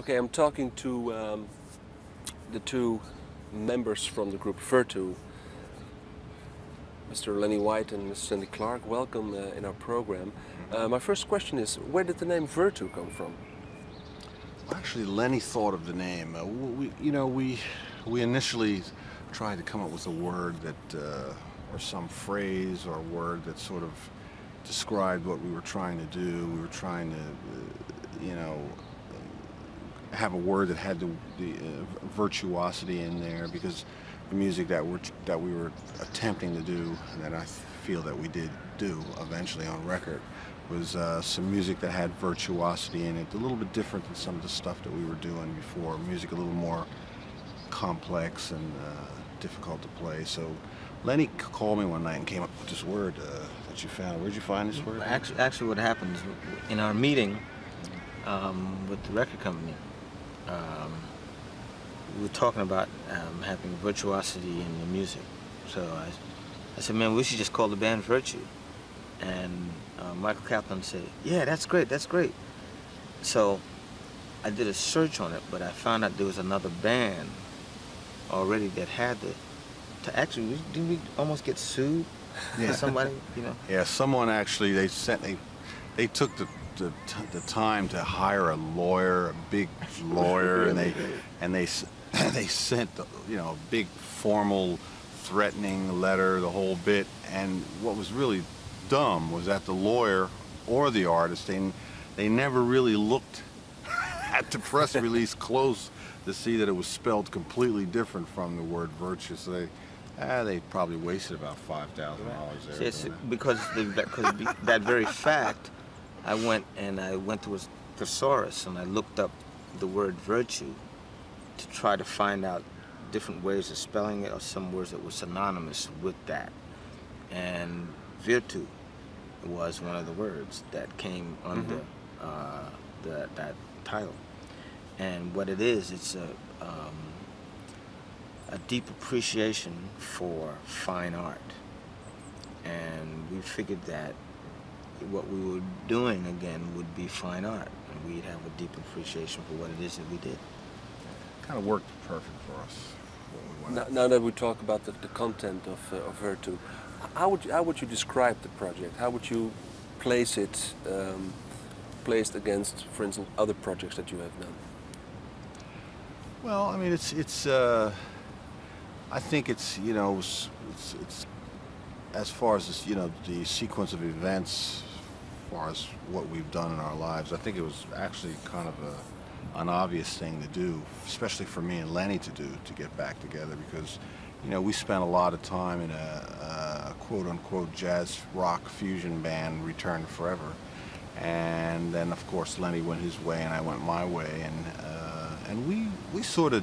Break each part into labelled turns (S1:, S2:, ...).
S1: Okay, I'm talking to um, the two members from the group Vertu, Mr. Lenny White and Ms. Cindy Clarke. Welcome uh, in our program. Uh, my first question is, where did the name Vertu come from?
S2: Actually, Lenny thought of the name. Uh, we, you know, we we initially tried to come up with a word that, uh, or some phrase or word that sort of described what we were trying to do. We were trying to, uh, you know, have a word that had the, the uh, virtuosity in there because the music that we're that we were attempting to do, and that I feel that we did do eventually on record, was uh, some music that had virtuosity in it, a little bit different than some of the stuff that we were doing before. Music a little more complex and uh, difficult to play. So Lenny called me one night and came up with this word uh, that you found. Where'd you find this word?
S3: Actually, actually what happened is in our meeting um, with the record company, um, we were talking about um, having virtuosity in the music. So I, I said, man, we should just call the band Virtue. And uh, Michael Kaplan said, yeah, that's great, that's great. So I did a search on it, but I found out there was another band already that had the, to actually, did we almost get sued? Yeah. somebody, you know?
S2: Yeah, someone actually, they sent, they, they took the the, the time to hire a lawyer, a big lawyer, and they and they they sent the, you know a big formal threatening letter, the whole bit. And what was really dumb was that the lawyer or the artist they they never really looked at the press release close to see that it was spelled completely different from the word virtue. So they. Ah, they probably wasted about five thousand dollars there.
S3: Yes, because the, because that very fact I went and I went to a thesaurus and I looked up the word virtue to try to find out different ways of spelling it or some words that were synonymous with that. And virtu was one of the words that came under mm -hmm. uh, the, that title. And what it is, it's a, um, a deep appreciation for fine art. And we figured that what we were doing again would be fine art, and we'd have a deep appreciation for what it is that we did.
S2: Kind of worked perfect for us.
S1: Now, now, that we talk about the, the content of, uh, of Vertu, how would you, how would you describe the project? How would you place it, um, placed against, for instance, other projects that you have done?
S2: Well, I mean, it's it's. Uh, I think it's you know it's, it's, it's as far as this, you know the sequence of events far as what we've done in our lives. I think it was actually kind of a, an obvious thing to do, especially for me and Lenny to do, to get back together because, you know, we spent a lot of time in a, a quote-unquote jazz rock fusion band, Return Forever. And then, of course, Lenny went his way and I went my way. And, uh, and we, we sort of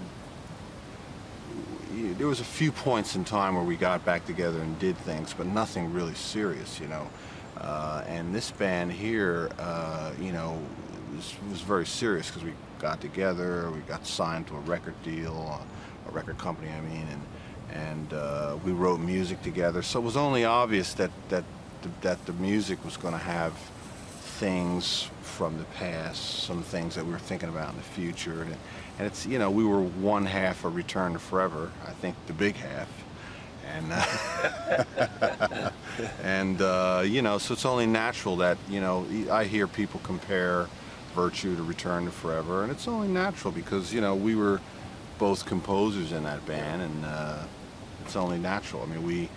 S2: there was a few points in time where we got back together and did things, but nothing really serious, you know. Uh, and this band here, uh, you know, was, was very serious because we got together, we got signed to a record deal, a record company, I mean, and and uh, we wrote music together. So it was only obvious that that the, that the music was going to have things from the past, some things that we were thinking about in the future, and, and it's you know we were one half of Return to Forever, I think the big half and uh, and uh, you know, so it's only natural that you know I hear people compare Vertu to Return to Forever, and it's only natural because you know we were both composers in that band, and uh, it's only natural. I mean, we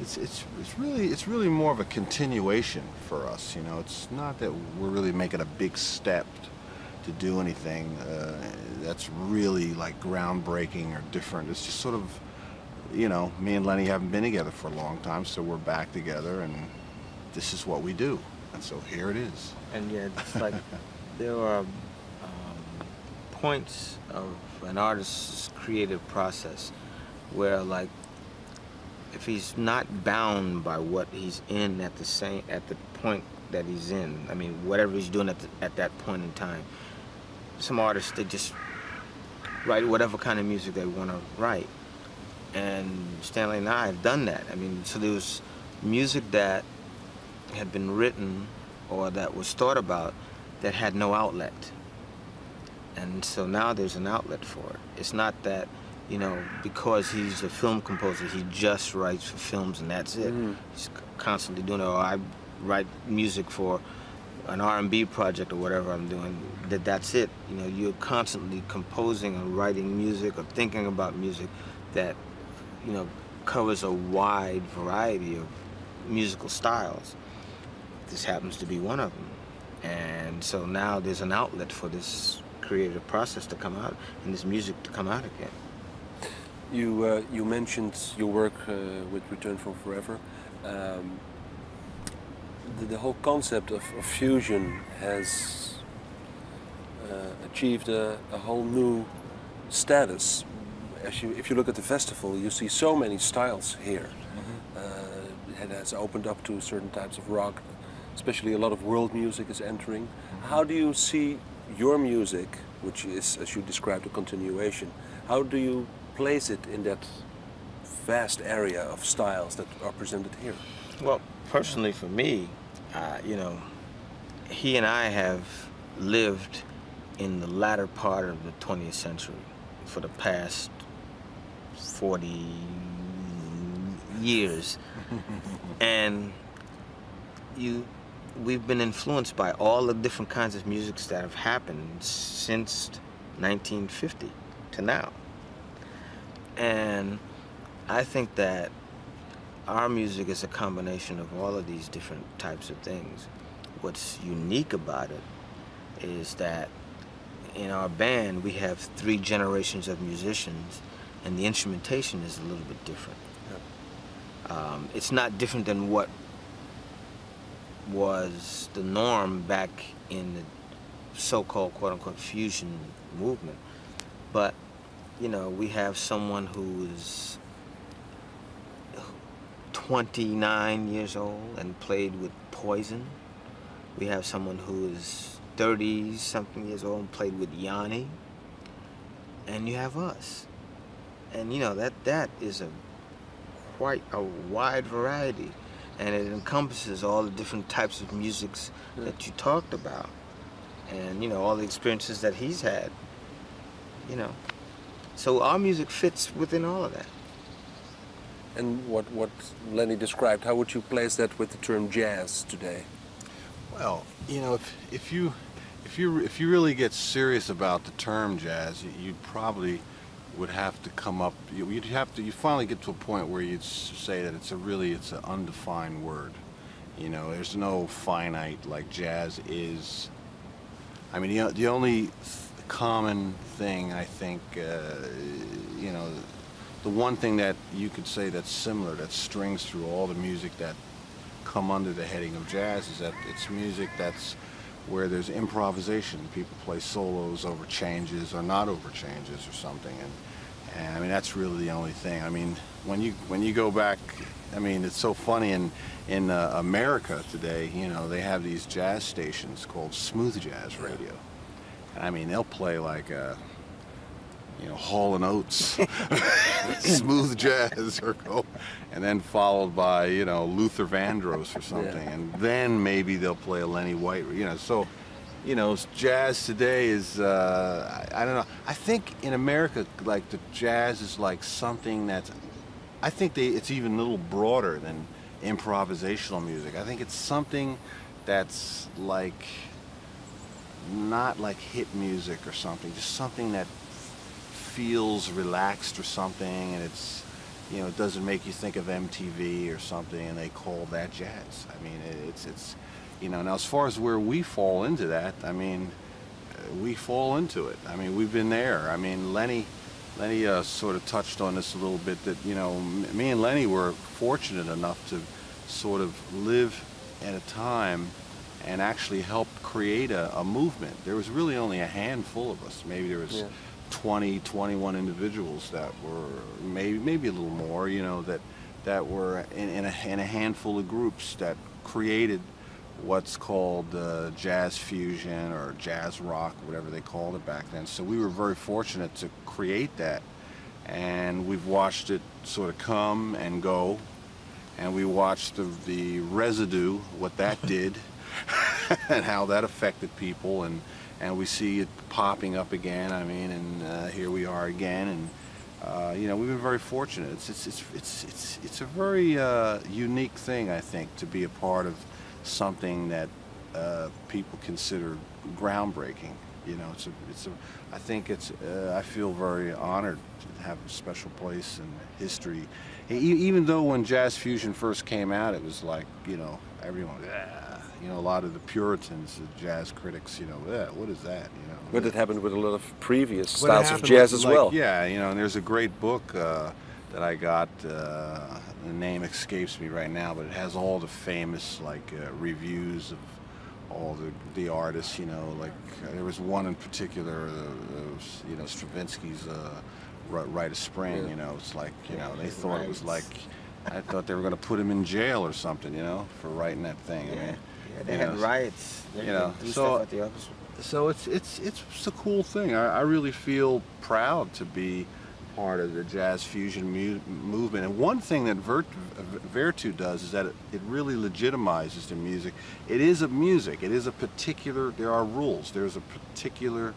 S2: it's it's it's really it's really more of a continuation for us. You know, it's not that we're really making a big step to do anything uh, that's really like groundbreaking or different. It's just sort of you know, me and Lenny haven't been together for a long time, so we're back together, and this is what we do. And so here it is.
S3: And yeah, it's like there are um, points of an artist's creative process where, like, if he's not bound by what he's in at the same at the point that he's in, I mean, whatever he's doing at the, at that point in time, some artists they just write whatever kind of music they want to write and Stanley and I have done that. I mean, so there was music that had been written or that was thought about that had no outlet. And so now there's an outlet for it. It's not that, you know, because he's a film composer, he just writes for films and that's it.
S1: Mm.
S3: He's constantly doing it. Or I write music for an R&B project or whatever I'm doing. That that's it. You know, you're constantly composing or writing music or thinking about music that, you know, covers a wide variety of musical styles. This happens to be one of them. And so now there's an outlet for this creative process to come out and this music to come out again.
S1: You uh, you mentioned your work uh, with Return from Forever. Um, the, the whole concept of, of fusion has uh, achieved a, a whole new status. As you, if you look at the festival, you see so many styles here. Uh, it has opened up to certain types of rock, especially a lot of world music is entering. How do you see your music, which is, as you described, a continuation? How do you place it in that vast area of styles that are presented here?
S3: Well, personally for me, uh, you know, he and I have lived in the latter part of the 20th century for the past 40 years. and you we've been influenced by all the different kinds of musics that have happened since 1950 to now. And I think that our music is a combination of all of these different types of things. What's unique about it is that in our band we have three generations of musicians and the instrumentation is a little bit different. Um, it's not different than what was the norm back in the so-called quote-unquote fusion movement. But, you know, we have someone who's 29 years old and played with Poison. We have someone who is 30 something years old and played with Yanni. And you have us. And you know, that that is a quite a wide variety and it encompasses all the different types of musics
S1: Yeah.
S3: that you talked about and you know all the experiences that he's had you know so our music fits within all of that
S1: And what, what Lenny described, how would you place that with the term jazz today?
S2: Well, you know, if, if you if you if you really get serious about the term jazz, you, you'd probably would have to come up. you- You'd have to. You finally get to a point where you'd say that it's a really it's an undefined word. You know, there's no finite like jazz is. I mean, the, the only common thing I think, uh, you know, the one thing that you could say that's similar, that strings through all the music that come under the heading of jazz is that it's music that's where there's improvisation. People play solos over changes or not over changes or something, and and I mean that's really the only thing. I mean when you when you go back, I mean it's so funny in in uh, America today. You know they have these jazz stations called smooth jazz radio, I mean they'll play like. Uh, you know, Hall and Oates, smooth jazz, or go, and then followed by you know Luther Vandross or something,
S1: Yeah.
S2: and then maybe they'll play a Lenny White, you know. So, you know, jazz today is uh, I, I don't know. I think in America, like the jazz is like something that's, I think they it's even a little broader than improvisational music. I think it's something that's like not like hit music or something, just something that feels relaxed or something, and it's, you know, it doesn't make you think of MTV or something, and they call that jazz. I mean, it's, it's, you know, now as far as where we fall into that, I mean, uh, we fall into it. I mean, we've been there. I mean, Lenny, Lenny uh, sort of touched on this a little bit that, you know, me and Lenny were fortunate enough to sort of live at a time and actually help create a, a movement. There was really only a handful of us. Maybe there was
S1: Yeah.
S2: 20, 21 individuals that were maybe maybe a little more, you know, that that were in, in, a, in a handful of groups that created what's called uh, jazz fusion or jazz rock, whatever they called it back then. So we were very fortunate to create that, and we've watched it sort of come and go, and we watched the, the residue, what that did, and how that affected people, and and we see it popping up again. I mean, and uh, here we are again, and uh, you know, we've been very fortunate. It's it's it's it's it's, it's a very uh, unique thing, I think, to be a part of something that uh, people consider groundbreaking. You know, it's a it's a. I think it's. Uh, I feel very honored to have a special place in history. E- even though when jazz fusion first came out, it was like you know everyone. "Ah," You know, a lot of the Puritans, the jazz critics, you know, "Ah, what is that? You know,
S1: But it happened with a lot of previous styles of jazz
S2: with,
S1: as
S2: like,
S1: well.
S2: Yeah, you know, and there's a great book uh, that I got. Uh, the name escapes me right now, but it has all the famous like uh, reviews of all the the artists. You know, like uh, there was one in particular, uh, was, you know, Stravinsky's uh, Rite of Spring.
S1: Yeah.
S2: You know, it's like you know they
S3: his
S2: thought it was like. I thought they were going to put him in jail or something, you know, for writing that thing. I
S3: Yeah,
S2: mean,
S3: yeah they had
S2: know,
S3: riots. They
S2: you know, so-
S3: stuff at the office.
S2: so it's it's it's just a cool thing. I, I really feel proud to be part of the jazz fusion mu- movement. And one thing that Vert, Vertu does is that it, it really legitimizes the music. It is a music. It is a particular. There are rules. There's a particular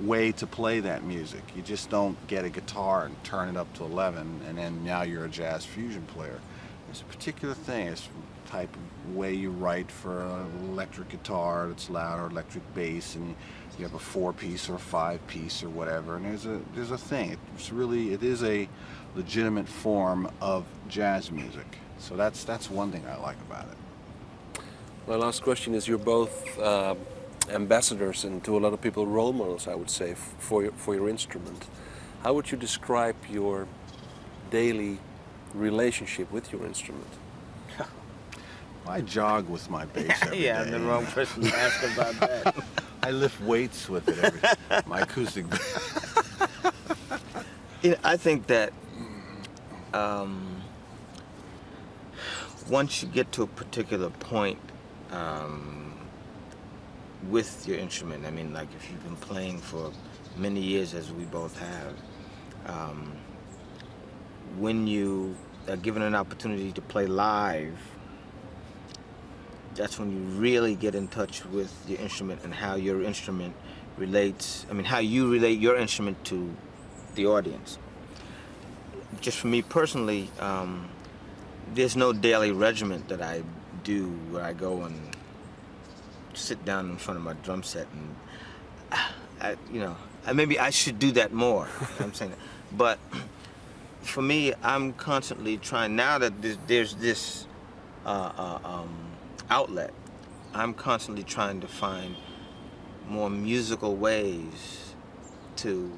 S2: way to play that music. You just don't get a guitar and turn it up to 11 and then now you're a jazz fusion player. It's a particular thing. It's type of way you write for an electric guitar that's loud or electric bass and you have a four piece or a five piece or whatever and there's a there's a thing. It's really it is a legitimate form of jazz music. So that's that's one thing I like about it.
S1: My last question is: You're both uh, ambassadors and to a lot of people role models, I would say, for your, for your instrument. How would you describe your daily relationship with your instrument?
S2: I jog with my bass every
S3: yeah, I'm
S2: day.
S3: the wrong person to ask about that.
S2: I lift weights with it every my acoustic
S3: You know, I think that um, once you get to a particular point um, with your instrument, I mean, like if you've been playing for many years, as we both have, um, when you are given an opportunity to play live, that's when you really get in touch with your instrument and how your instrument relates. I mean, how you relate your instrument to the audience. Just for me personally, um, there's no daily regiment that I do where I go and sit down in front of my drum set and, I, you know, maybe I should do that more. you know what I'm saying, but for me, I'm constantly trying. Now that there's, there's this uh, uh, um, outlet, I'm constantly trying to find more musical ways to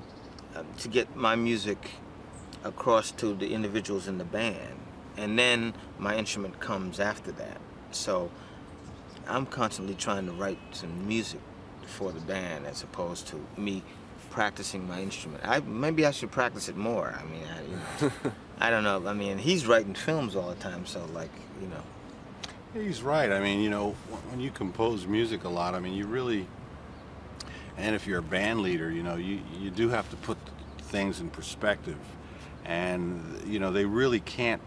S3: uh, to get my music across to the individuals in the band, and then my instrument comes after that. So I'm constantly trying to write some music for the band as opposed to me practicing my instrument. I maybe I should practice it more. I mean, I, you know, I don't know. I mean, he's writing films all the time, so like, you know.
S2: He's right. I mean, you know, when you compose music a lot, I mean, you really, and if you're a band leader, you know, you, you do have to put things in perspective. And, you know, they really can't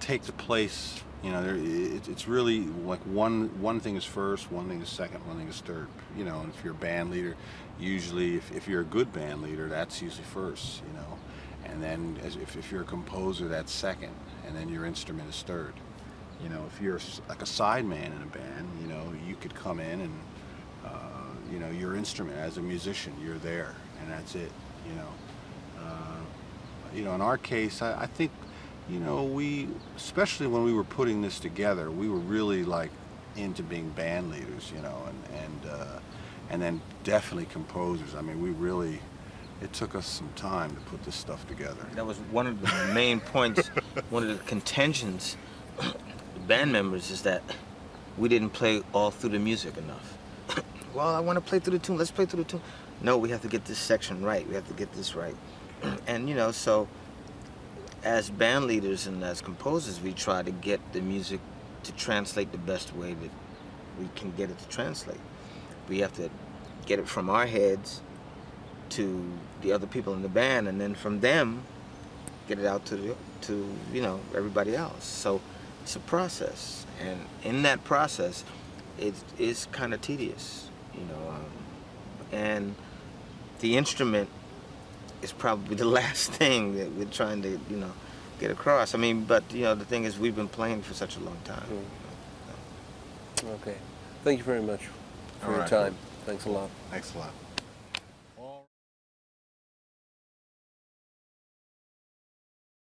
S2: take the place, you know, it, it's really like one, one thing is first, one thing is second, one thing is third. You know, and if you're a band leader, usually, if, if you're a good band leader, that's usually first, you know. And then as, if, if you're a composer, that's second. And then your instrument is third you know, if you're like a sideman in a band, you know, you could come in and, uh, you know, your instrument as a musician, you're there, and that's it, you know. Uh, you know, in our case, I, I think, you know, we, especially when we were putting this together, we were really like into being band leaders, you know, and and uh, and then definitely composers. I mean, we really, it took us some time to put this stuff together.
S3: That was one of the main points, one of the contentions, band members is that we didn't play all through the music enough. well, I want to play through the tune. Let's play through the tune. No, we have to get this section right. We have to get this right. and you know, so as band leaders and as composers, we try to get the music to translate the best way that we can get it to translate. We have to get it from our heads to the other people in the band, and then from them, get it out to the, to you know everybody else. So it's a process, and in that process, it is kind of tedious. you know, um, and the instrument is probably the last thing that we're trying to, you know, get across. I mean, but you know, the thing is, we've been playing for such a long time.
S1: Okay. Thank you very much for
S2: All
S1: your
S2: right.
S1: time. Thanks a lot.
S2: Thanks a lot.